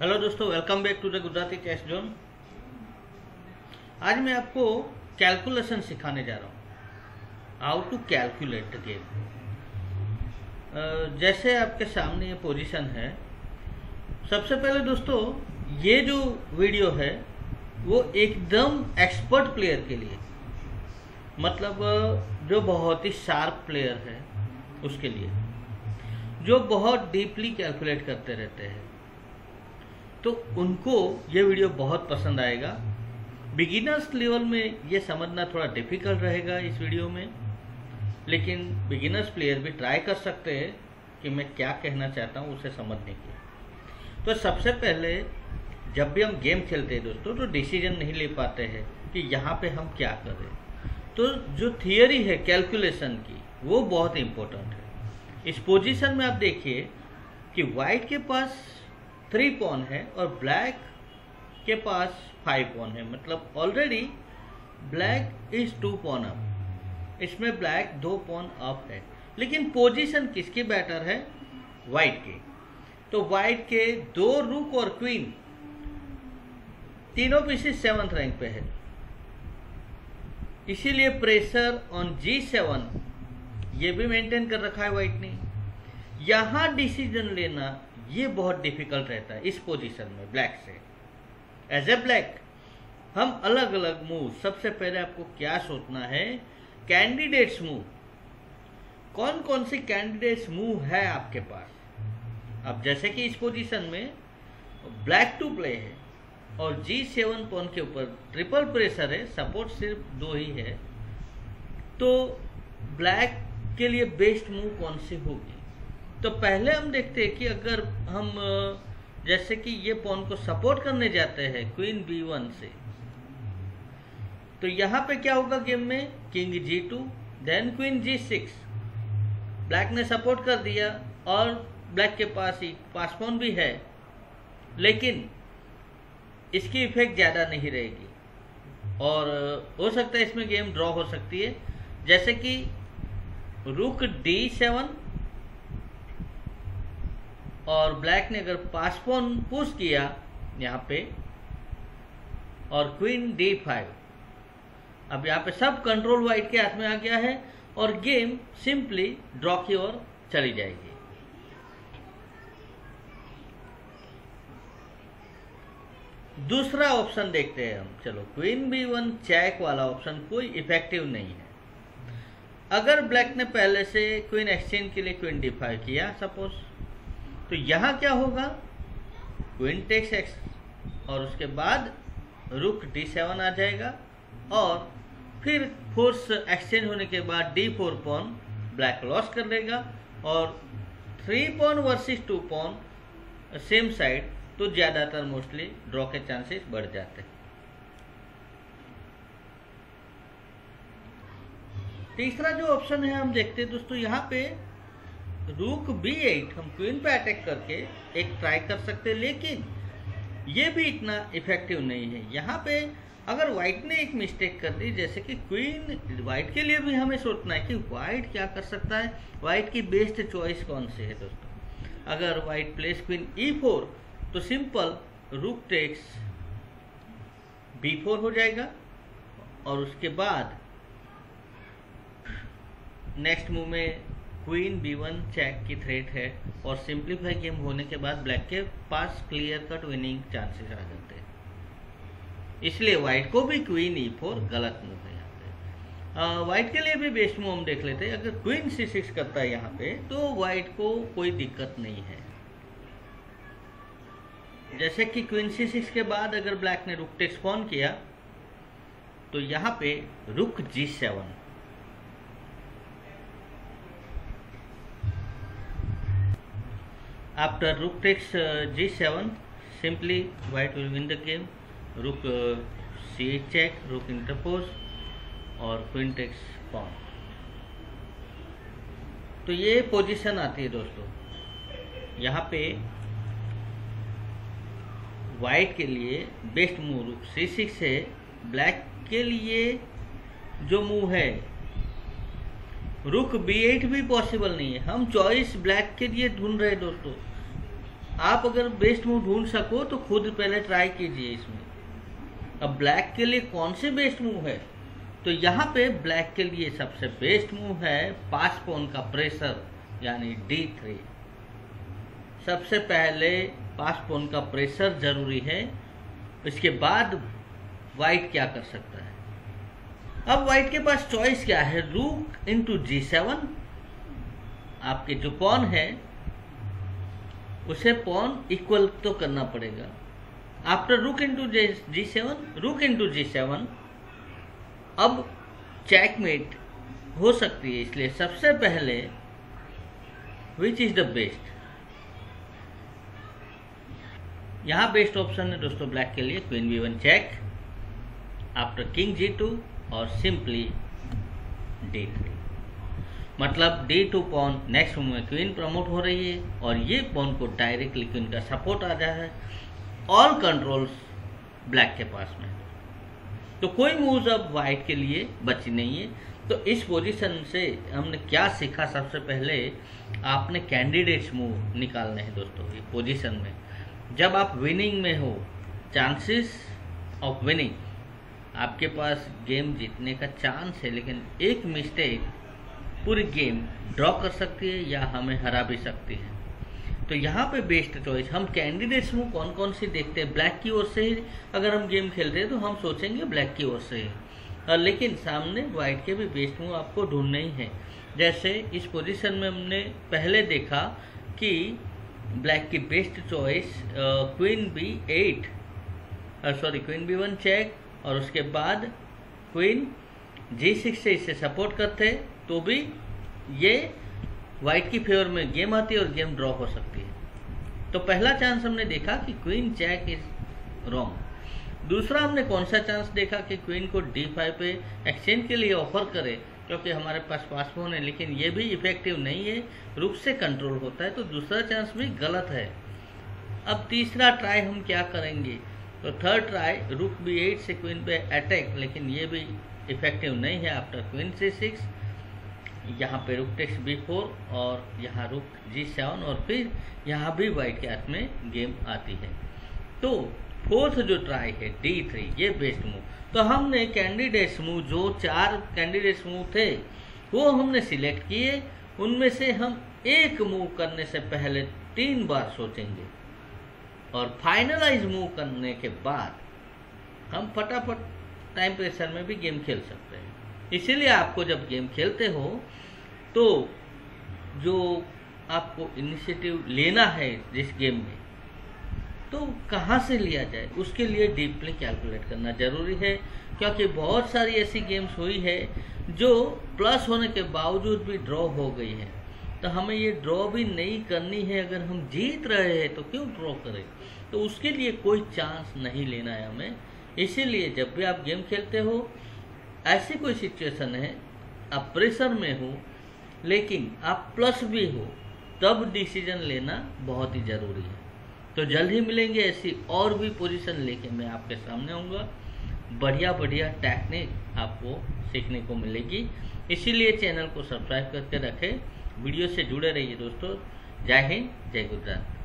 Hello दोस्तों welcome back to the Gujarati chess zone आज मैं आपको कैलकुलेशन सिखाने जा रहा हूँ। How to calculate the game जैसे आपके सामने ये पोजीशन है, सबसे पहले दोस्तों, ये जो वीडियो है, वो एकदम एक्सपर्ट प्लेयर के लिए मतलब जो बहुत ही शार्प प्लेयर है, उसके लिए, जो बहुत डीपली कैलकुलेट करते रहते हैं। तो उनको ये वीडियो बहुत पसंद आएगा। बिगिनर्स लेवल में ये समझना थोड़ा डिफ़िकल्ट रहेगा इस वीडियो में। लेकिन बिगिनर्स प्लेयर भी ट्राई कर सकते हैं कि मैं क्या कहना चाहता हूँ उसे समझने की तो सबसे पहले जब भी हम गेम खेलते हैं दोस्तों तो डिसीज़न नहीं ले पाते हैं कि यहाँ पे हम क्या करें तो जो थियोरी है कैलकुलेशन की, वो बहुत इंपॉर्टेंट है। इस पोजीशन में आप देखिए कि वाइट के पास थ्री पॉन है और ब्लैक के पास फाइव पॉन है। मतलब already black is two pawn up इसमें ब्लैक दो पॉन अप है। लेकिन पोजीशन किसकी बेटर है? वाइट की। तो वाइट के दो रूक और क्वीन तीनों पीसेस सेवंथ रैंक पे है। इसीलिए प्रेशर ऑन जी सेवन ये भी मेंटेन कर रखा है वाइट ने। यहाँ डिसीज़न लेना ये बहुत डिफ़िकल्ट रहता है, इस पोजीशन में ब्लैक से। एज ए ब्लैक हम अलग अलग मूव सबसे पहले आपको क्या सोचना है? कैंडिडेट्स मूव कौन कौन सी कैंडिडेट्स मूव है आपके पास? अब जैसे कि इस पोजीशन में ब्लैक टू प्ले है और जी सेवन पॉन के ऊपर ट्रिपल प्रेशर है सपोर्ट सिर्फ़ दो ही है तो ब्लैक के लिए बेस्ट मूव कौन सी होगी? तो पहले हम देखते हैं कि अगर हम जैसे कि ये पॉन को सपोर्ट करने जाते हैं क्वीन बी वन से तो यहाँ पे क्या होगा गेम में? King G two then queen G six black ने सपोर्ट कर दिया और ब्लैक के पास ही पासपोन भी है। लेकिन इसकी इफ़ेक्ट ज़्यादा नहीं रहेगी। और हो सकता है इसमें गेम ड्रॉ हो सकती है। जैसे कि रुक डी सेवन और ब्लैक ने अगर पासपोन पुश किया यहाँ पे, और क्वीन डी फाइव। अब यहाँ पे सब कंट्रोल वाइट के हाथ में आ गया है, और गेम सिंपली ड्रॉ की ओर चली जाएगी। दूसरा ऑप्शन देखते हैं हम। चलो, क्वीन बी वन चैक वाला ऑप्शन कोई इफ़ेक्टिव नहीं है। अगर ब्लैक ने पहले से क्वीन एक्सचेंज के लिए क्वीन डी फाइव किया, सपोज़। तो यहाँ क्या होगा? क्वीन टेक्स एक्स और उसके बाद रुक डी सेवन आ जाएगा और फिर फोर्स एक्सचेंज होने के बाद D four pawn black loss कर लेगा और three pawn versus two pawn same side तो ज़्यादातर मोस्टली ड्रॉ के चांसेस बढ़ जाते हैं। तीसरा जो ऑप्शन है, हम देखते हैं दोस्तों, यहाँ पे रूक बी एट हम क्वीन पे अटैक करके एक ट्राई कर सकते हैं, लेकिन ये भी इतना इफ़ेक्टिव नहीं है। यहाँ पे अगर व्हाइट ने एक मिस्टेक कर दी, जैसे कि क्वीन व्हाइट के लिए भी हमें सोचना है कि व्हाइट क्या कर सकता है? व्हाइट की बेस्ट चॉइस कौन सी है दोस्तों? अगर white place queen E four तो simple rook takes B four हो जाएगा, और उसके बाद नेक्स्ट मूव में क्वीन बी वन चेक की थ्रेट है और सिंप्लीफाई गेम होने के बाद ब्लैक के पास क्लियर कट विनिंग चांसेस आ जाते हैं। इसलिए व्हाइट को भी क्वीन ई फोर गलत मूव है यहाँ पे। व्हाइट के लिए भी बेस्ट मूव हम देख लेते हैं। अगर क्वीन सी सिक्स करता है यहाँ पे तो व्हाइट को कोई दिक्कत नहीं है। जैसे कि क्वीन सी सिक्स के बाद अगर ब्लैक ने रुक टेक्स फ़ोन किया तो यहाँ पे rook G seven After rook takes uh, g7, simply white will win the game. Rook uh, c8 check, rook interpose और क्वीन टेक्स पॉन तो ये पोजीशन आती है दोस्तों यहाँ पे वाइट के लिए बेस्ट मूव रुक सी सिक्स है ब्लैक के लिए जो मूव है रुक बी एट भी पॉसिबल नहीं है। हम चॉइस ब्लैक के लिए ढूंढ रहे दोस्तों। आप अगर बेस्ट मूव ढूंढ सको तो खुद पहले ट्राई कीजिए इसमें। अब ब्लैक के लिए कौन से बेस्ट मूव है? तो यहाँ पे ब्लैक के लिए सबसे बेस्ट मूव है पास पोन का प्रेशर, यानी डी थ्री सबसे पहले पास पोन का प्रेशर ज़रूरी है। इसके बाद वाइट क्या कर सकता है? अब वाइट के पास चॉइस क्या है? रूक इंटू जी सेवन आपके जो पॉन है, उसे पॉन इक्वल तो करना पड़ेगा। After rook into G seven rook into G seven अब चेकमेट हो सकती है, इसलिए सबसे पहले विच इज़ द बेस्ट यहाँ बेस्ट ऑप्शन है दोस्तों ब्लैक के लिए queen B one check after king G two और सिंपली डे थ्री मतलब D two pawn next move में क्वीन प्रमोट हो रही है और ये पॉन को डायरेक्टली क्वीन का सपोर्ट आ जाए है ऑल कंट्रोल्स ब्लैक के पास में। तो कोई मूव अब वाइट के लिए बची नहीं है। तो इस पोजीशन से हमने क्या सीखा सबसे पहले? आपने कैंडिडेट्स मूव निकालने हैं दोस्तों, ये पोजीशन में। जब आप विनिंग में हो चांसेस ऑफ़ विनिंग आपके पास गेम जीतने का चांस है, लेकिन एक मिस्टेक पूरी गेम ड्रॉ कर सकती है या हमें हरा भी सकती है। तो यहाँ पे बेस्ट चॉइस हम कैंडिडेट्स में कौन कौन सी देखते हैं? ब्लैक की ओर से ही अगर हम गेम खेल रहे हैं तो हम सोचेंगे ब्लैक की ओर से। ही लेकिन सामने व्हाइट के भी बेस्ट मूव आपको ढूँढने ही है। जैसे इस पोजीशन में हमने पहले देखा कि ब्लैक की best choice queen B eight sorry queen B one check और उसके बाद क्वीन जी सिक्स से इसे सपोर्ट करते तो भी ये वाइट की फेवर में गेम आती है और गेम ड्रॉ हो सकती है। तो पहला चांस हमने देखा कि क्वीन चैक इज़ रॉन्ग दूसरा हमने कौन सा चांस देखा कि क्वीन को डी फाइव पे एक्सचेंज के लिए ऑफ़र करे, क्योंकि हमारे पास पासपोर्ट है, लेकिन ये भी इफ़ेक्टिव नहीं है रुख से कंट्रोल होता है तो दूसरा चांस भी गलत है। अब तीसरा ट्राई हम क्या करेंगे? तो third try rook B eight से क्वीन पे अटैक लेकिन ये भी इफ़ेक्टिव नहीं है आफ्टर क्वीन सी सिक्स यहाँ पे रुक टेक्स बी फोर और यहाँ रुक जी सेवन और फिर यहाँ भी वाइट के हाथ में गेम आती है। तो फोर्थ जो ट्राई है डी थ्री ये बेस्ट मूव तो हमने कैंडिडेट्स मूव जो चार कैंडिडेट्स मूव थे, वो हमने सिलेक्ट किए। उनमें से हम एक मूव करने से पहले तीन बार सोचेंगे। और फाइनलाइज मूव करने के बाद, हम फटाफट टाइम प्रेशर में भी गेम खेल सकते हैं। इसीलिए आपको जब गेम खेलते हो तो जो आपको इनिशिएटिव लेना है जिस गेम में तो कहाँ से लिया जाए? उसके लिए डीपली कैलकुलेट करना ज़रूरी है, क्योंकि बहुत सारी ऐसी गेम्स हुई है जो प्लस होने के बावजूद भी ड्रॉ हो गई है। तो हमें ये ड्रॉ भी नहीं करनी है, अगर हम जीत रहे हैं तो क्यों ड्रॉ करें? तो उसके लिए कोई चांस नहीं लेना है हमें। इसीलिए जब भी आप गेम खेलते हो, ऐसी कोई सिचुएशन है, आप प्रेशर में हो, लेकिन आप प्लस भी हो, तब डिसीज़न लेना बहुत ही ज़रूरी है। तो जल्द ही मिलेंगे ऐसी और भी पोजीशन लेके मैं आपके सामने आऊँगा। बढ़िया बढ़िया टेक्निक आपको सीखने को मिलेगी। इसीलिए चैनल को सब्सक्राइब करके रखें। वीडियो से जुड़े रहिए दोस्तों। जय हिंद जय गुजरात